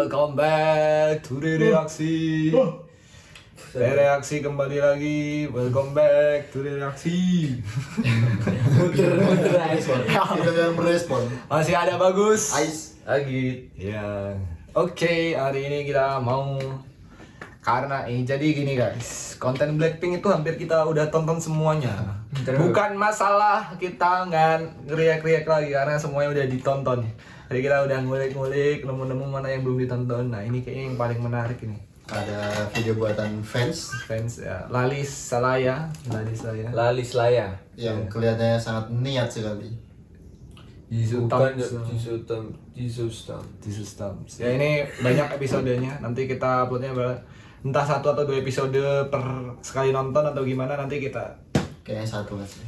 Welcome back to the reaksi. Reaksi kembali lagi. Welcome back to the reaksi. muter muter aja Kita yang merespon. Masih ada bagus. Ais. Agit. Ya. Oke, hari ini kita mau karena ini jadi gini guys, konten Blackpink itu hampir kita udah tonton semuanya. Bukan masalah kita nggak ngeriak-riak lagi karena semuanya udah ditonton. Jadi kita udah ngulik-ngulik, nemu-nemu mana yang belum ditonton. Nah ini kayaknya yang paling menarik ini. Ada video buatan fans Fans ya, Lalis Salaya, Lalis Salaya. lali selaya yang kelihatannya sangat niat sekali. Jisoo bukan. Jisoo Tam Jisoo. Ya ini banyak episodenya. Nanti kita uploadnya entah satu atau dua episode per sekali nonton atau gimana nanti kita Kayaknya satu aja.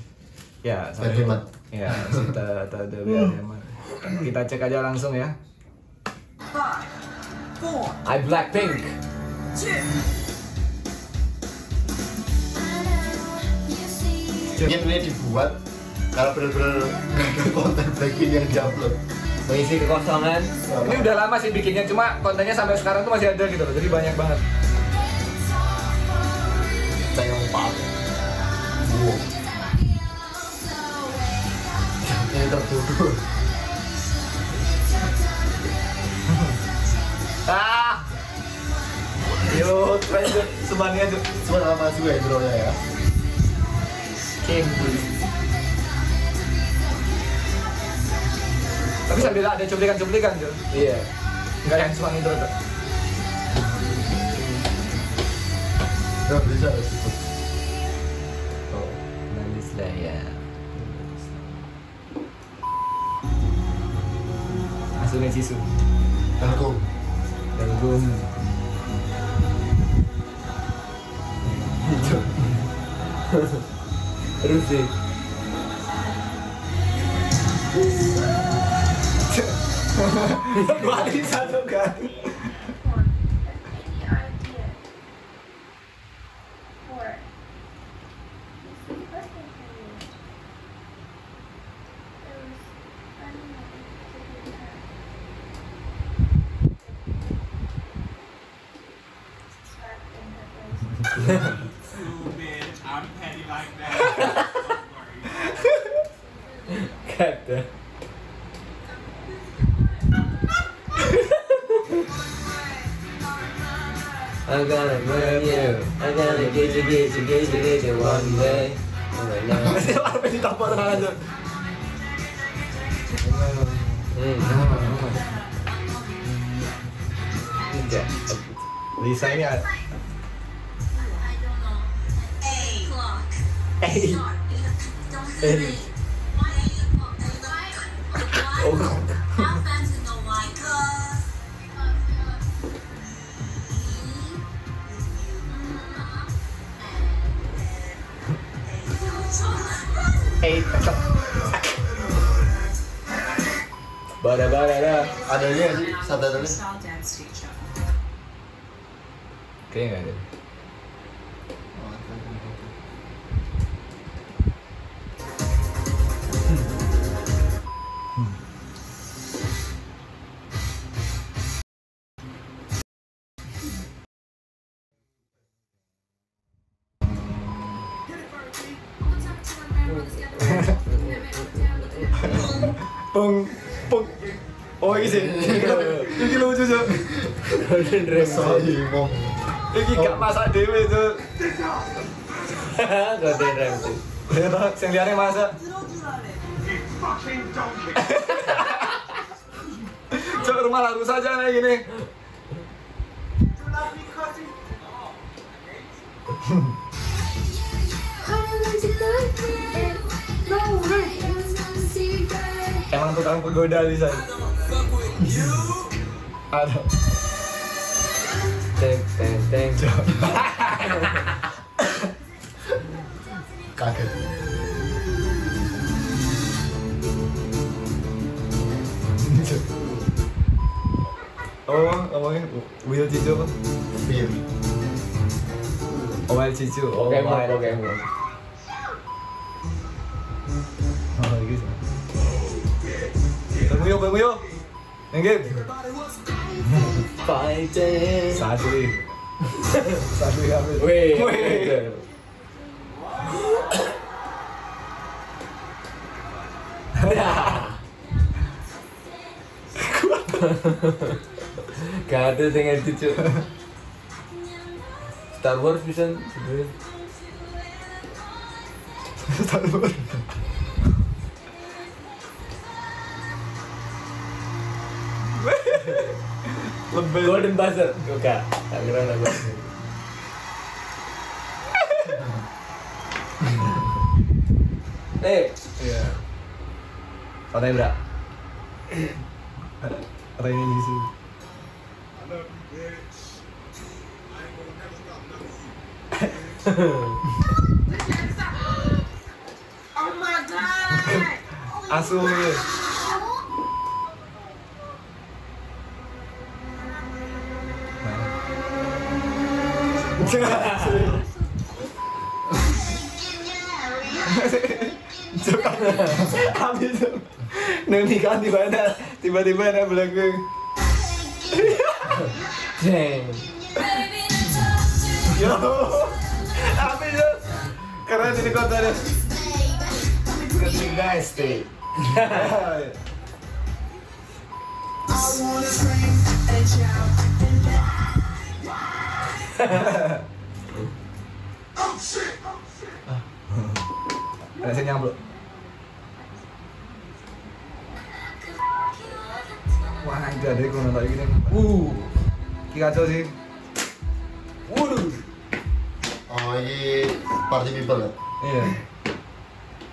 ya Biar hemat. ya kita kita ada cek aja langsung ya. I Blackpink. Mungkin ini dibuat kalau benar-benar nggak ada konten Blackpink yang diupload. mengisi kekosongan. Ini udah lama sih bikinnya cuma kontennya sampai sekarang tuh masih ada gitu loh jadi banyak banget Ini tertuduh. ah yo Jun. semuanya Jun. Cuma lama juga ya bro ya. Kim tapi sambil ada cuplikan-cuplikan Jun. iya nggak yang cuma intro tuh Nggak bisa disebut. oh lali selaya Asune Jisoo Telkom. Dalgum terus sih Dua di satu kan bitch. I'm petty like that. I'm gonna burn you I'm gonna get you, get you, get you, get you one day Oh. Masih apa aja Hmm. Enggak. Lisa ini ada Hey. Eh. Oh. Adanya nggak sih satu adanya. Kayaknya ada Pung Pung Oh ini sih Ini lucu sih Golden Ramsay. Ini gak masak dewe tuh Golden Ramsay. Ya toh, yang liarnya masak You fucking donkey. Coba rumah lah rusak aja kayak gini Tukang penggoda Lisa Ada Teng teng teng. Kaget. Oh, ngomongin Will Cicu apa? Fir. Oh, Will Cicu Oh, Pokemon Will. Pokemon. 뭐요 뭐요? 이게 파이팅 사주리 사주리 하면 왜? 왜? Kata dengan cucu Star Wars bisa Star Wars Lebih. Golden Buzzer. Bukan. Tak kira aku. Eh, Iya. Santai bra. Ada ini di sini. Oh my god! Asuh. Habis itu. Neng nikah tiba-tiba tiba-tiba ada belakang. Yo. Habis. Keren ini kontennya. Keting guys, stay. Ada saya nyampluk. Wah, yang nonton gini. Uh, Ki kacau sih. Waduh. Oh ini party people ya? Iya.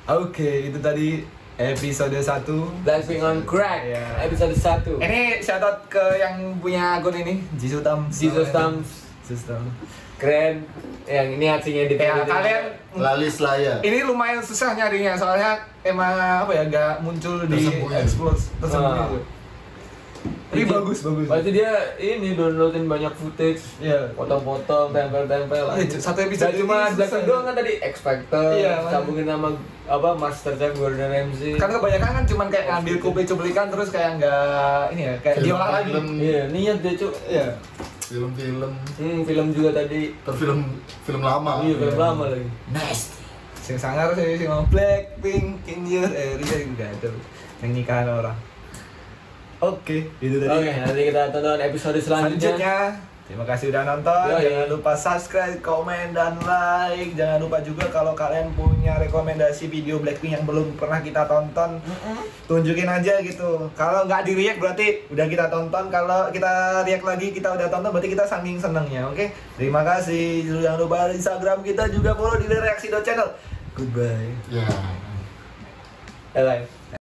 Oke, itu tadi episode 1 Blackpink on crack. Iya. Episode 1. Ini shout out ke yang punya akun ini, Jisoo Tam. Jisoo Stams. Jisoo Tam. Keren. Yang ini aksinya di Ya, kalian Lalis Laya. ini lumayan susah nyarinya soalnya emang apa ya nggak muncul di explore tersembunyi. Ah. tuh. Tapi bagus bagus. Berarti dia ini downloadin banyak footage. Iya. Potong-potong, tempel-tempel. Iya, cu- satu episode Gak cuma ini. Blackpink doang kan tadi X Factor, Iya, sambungin nama apa Master Chef Gordon Ramsay. Kan kebanyakan kan cuman kayak ngambil kupe cuplikan terus kayak nggak ini ya kayak diolah lagi. Iya, niat dia cuk. Iya. Film-film. Hmm, film juga tadi. Terfilm film lama. Iya, film lama lagi. Sing sangar sih sing Blackpink in your area enggak ada. Yang nikahan orang. Oke, itu tadi. Oke, nanti kita tonton episode selanjutnya. Selanjutnya, terima kasih udah nonton. Yoi. Jangan lupa subscribe, komen, dan like. Jangan lupa juga kalau kalian punya rekomendasi video Blackpink yang belum pernah kita tonton, tunjukin aja gitu. Kalau nggak di react berarti udah kita tonton. Kalau kita react lagi kita udah tonton berarti kita saking senengnya. Oke, terima kasih. Jangan lupa Instagram kita juga follow di reaksi channel. Goodbye. Ya. Bye bye.